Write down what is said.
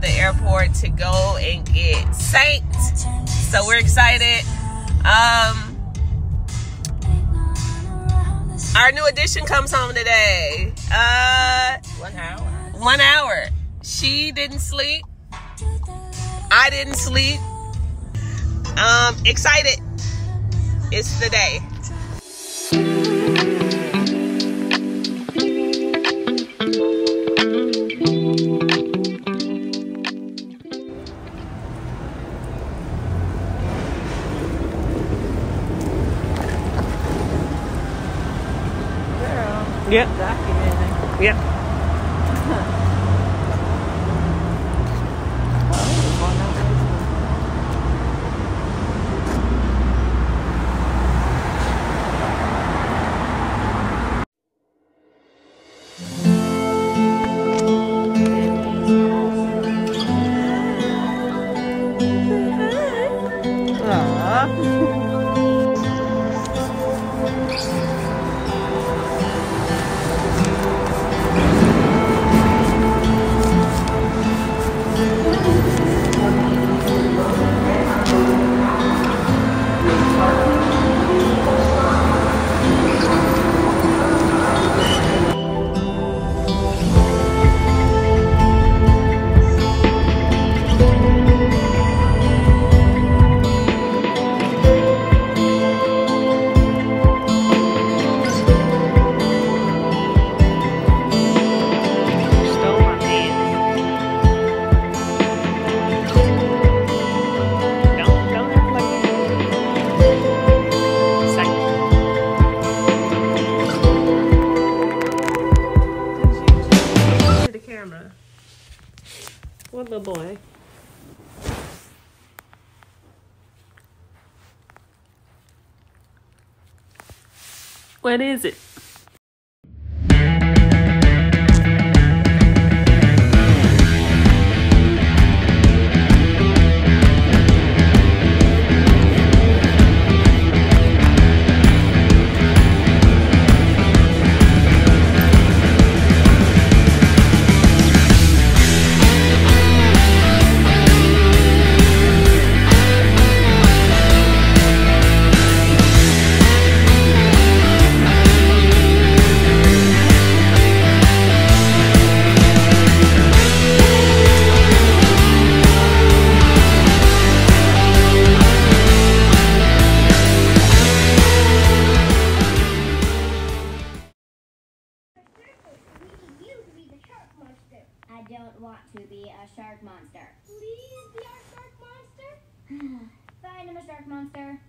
to the airport to go and get Saint. So we're excited. Um, our new addition comes home today. Uh, One hour. one hour. She didn't sleep. I didn't sleep. Um, excited. It's the day. Yep. documenting. Yep. The camera. What little boy? What is it? Shark monster. Please be our shark monster. Fine, I'm a shark monster.